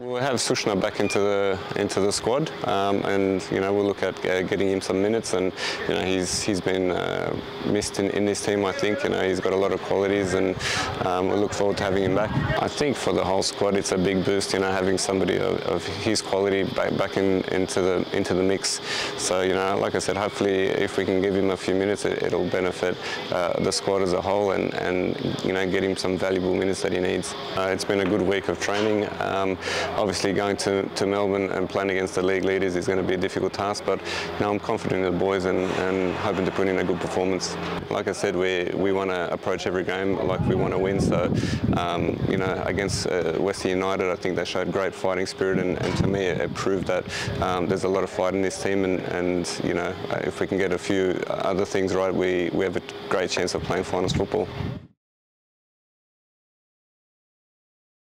We'll have Susnjar back into the into the squad, um, and you know we'll look at uh, getting him some minutes. And you know he's he's been uh, missed in, in this team. I think you know he's got a lot of qualities, and um, we look forward to having him back. I think for the whole squad, it's a big boost. You know having somebody of, of his quality back back in, into the into the mix. So you know, like I said, hopefully if we can give him a few minutes, it, will benefit uh, the squad as a whole, and and you know get him some valuable minutes that he needs. Uh, it's been a good week of training. Um, obviously going to, to Melbourne and playing against the league leaders is going to be a difficult task, but now I'm confident in the boys and, and hoping to put in a good performance. Like I said, we, we want to approach every game like we want to win, so um, you know, against uh, Western United, I think they showed great fighting spirit, and, and to me, it, it proved that um, there's a lot of fight in this team, and, and you know, if we can get a few other things right, we, we have a great chance of playing finals football.